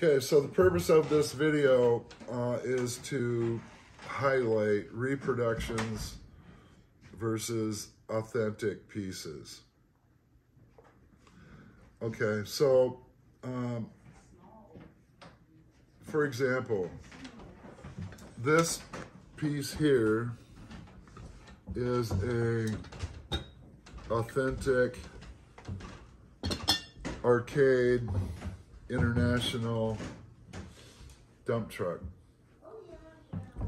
Okay, so the purpose of this video uh, is to highlight reproductions versus authentic pieces. Okay, so um, for example, this piece here is a authentic arcade international dump truck.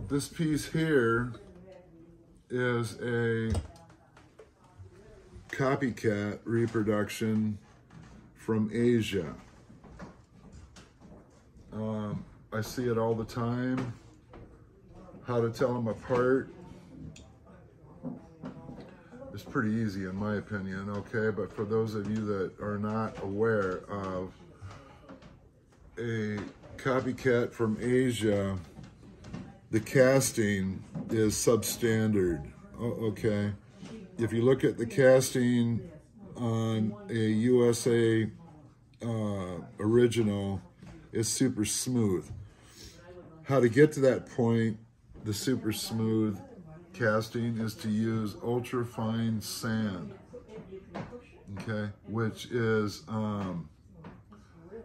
This piece here is a copycat reproduction from Asia. Um, I see it all the time. How to tell them apart. It's pretty easy in my opinion, okay? But for those of you that are not aware of a copycat from Asia, the casting is substandard. okay. If you look at the casting on a USA uh, original, it's super smooth. How to get to that point, the super smooth casting is to use ultra fine sand, okay, which is um,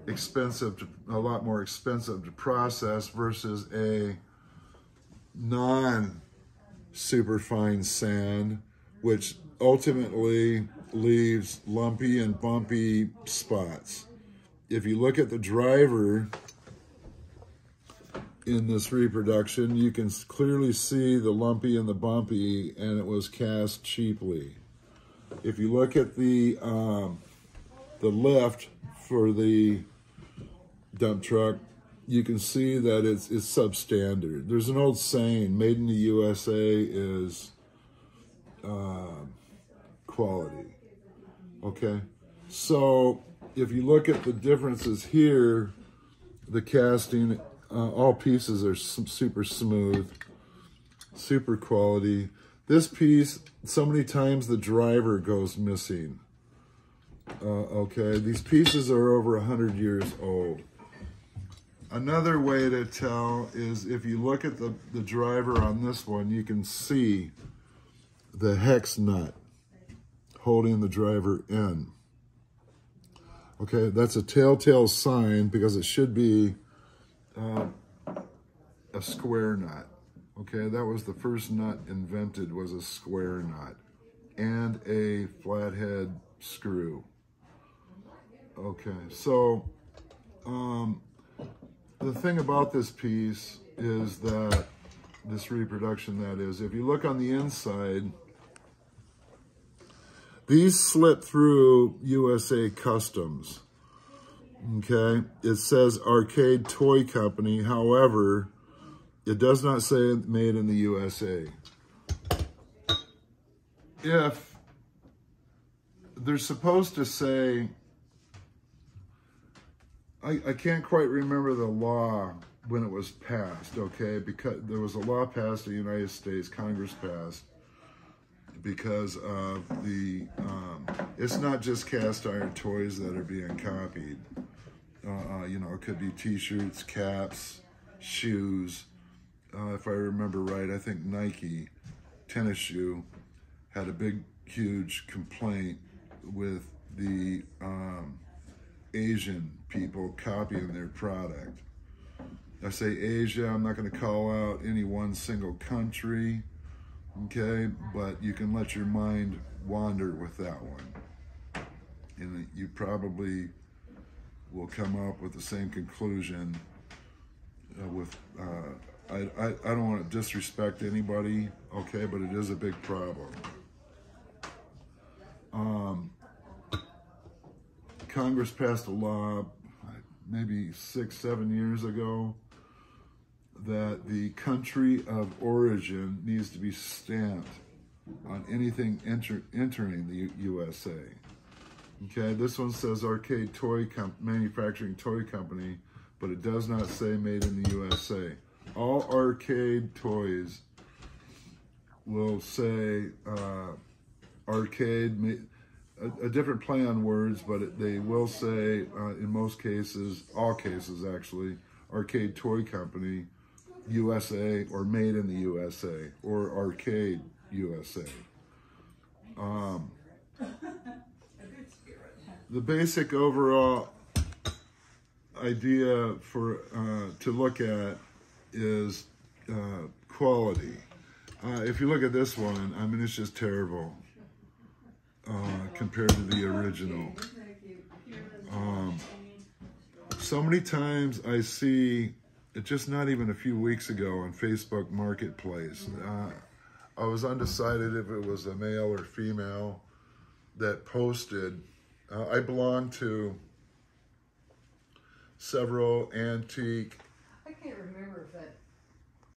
expensive, to, a lot more expensive to process versus a non superfine sand, which ultimately leaves lumpy and bumpy spots. If you look at the driver in this reproduction, you can clearly see the lumpy and the bumpy, and it was cast cheaply. If you look at the um, the lift for the dump truck, you can see that it's, it's substandard. There's an old saying, made in the USA is uh, quality, okay? So if you look at the differences here, the casting, uh, all pieces are super smooth, super quality. This piece, so many times the driver goes missing. Uh, okay, these pieces are over 100 years old. Another way to tell is if you look at the, the driver on this one, you can see the hex nut holding the driver in. Okay, that's a telltale sign because it should be uh, a square nut. Okay, that was the first nut invented was a square nut and a flathead screw. Okay, so um, the thing about this piece is that, this reproduction that is, if you look on the inside, these slip through USA Customs. Okay, it says Arcade Toy Company. However, it does not say made in the USA. If they're supposed to say I, I can't quite remember the law when it was passed, okay? Because there was a law passed in the United States, Congress passed, because of the, um, it's not just cast iron toys that are being copied. Uh, uh, you know, it could be t-shirts, caps, shoes. Uh, if I remember right, I think Nike tennis shoe had a big, huge complaint with the um, Asian people copying their product. I say Asia, I'm not going to call out any one single country, okay? But you can let your mind wander with that one. And you probably will come up with the same conclusion uh, with, uh, I, I, I don't want to disrespect anybody, okay? But it is a big problem. Um, Congress passed a law maybe six, seven years ago that the country of origin needs to be stamped on anything enter, entering the U USA. Okay, this one says Arcade Toy Com Manufacturing Toy Company, but it does not say made in the USA. All arcade toys will say uh, arcade a, a different play on words, but it, they will say uh, in most cases, all cases actually, Arcade Toy Company, USA, or Made in the USA, or Arcade USA. Um, the basic overall idea for uh, to look at is uh, quality. Uh, if you look at this one, I mean, it's just terrible uh, compared to the original. Um, so many times I see, just not even a few weeks ago on Facebook Marketplace, uh, I was undecided if it was a male or female that posted. Uh, I belong to several antique I can't remember if that